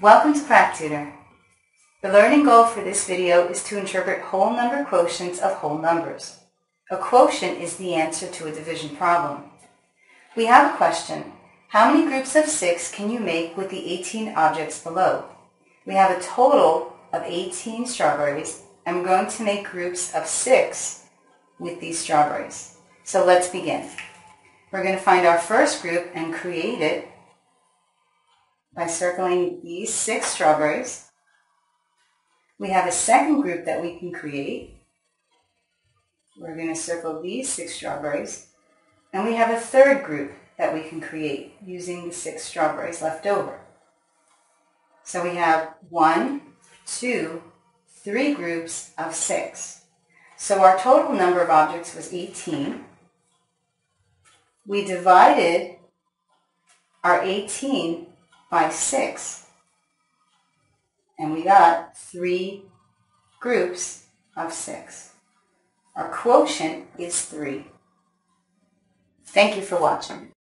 Welcome to QuackTutor. The learning goal for this video is to interpret whole number quotients of whole numbers. A quotient is the answer to a division problem. We have a question. How many groups of six can you make with the 18 objects below? We have a total of 18 strawberries we're going to make groups of six with these strawberries. So let's begin. We're going to find our first group and create it by circling these six strawberries. We have a second group that we can create. We're going to circle these six strawberries. And we have a third group that we can create using the six strawberries left over. So we have one, two, three groups of six. So our total number of objects was 18. We divided our 18 by 6. And we got three groups of 6. Our quotient is 3. Thank you for watching.